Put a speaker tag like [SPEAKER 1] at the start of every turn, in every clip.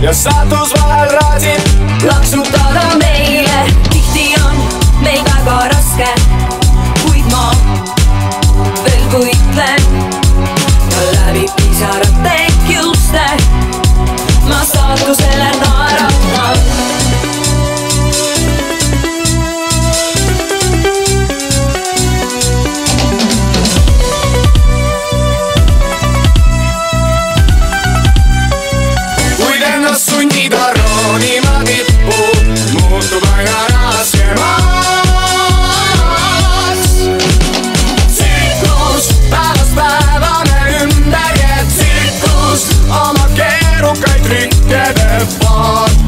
[SPEAKER 1] ja saatus vahel raadib
[SPEAKER 2] laksutada meid.
[SPEAKER 1] have fun.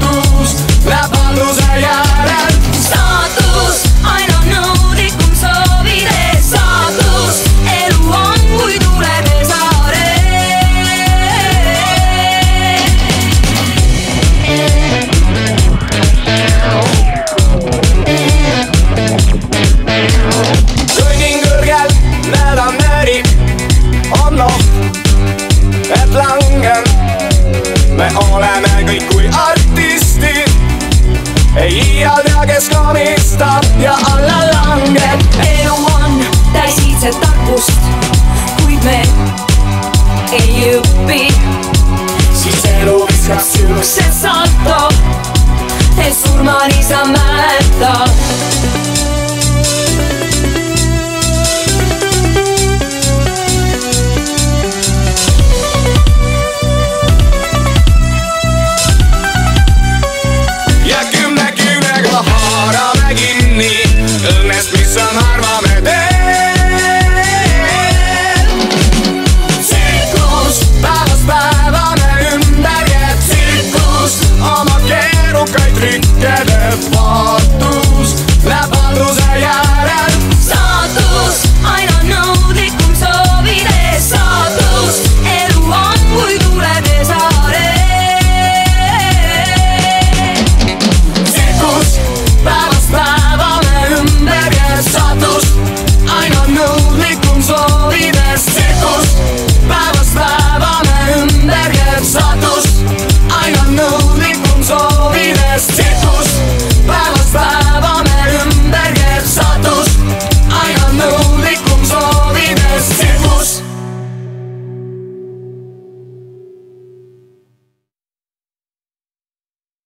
[SPEAKER 1] kes lamistab ja alla langeb.
[SPEAKER 2] elu on täis iidset tarkust, kuid me ei õpi.
[SPEAKER 1] siis elu viskab
[SPEAKER 2] sinusse salto, et surmani sa mäletad.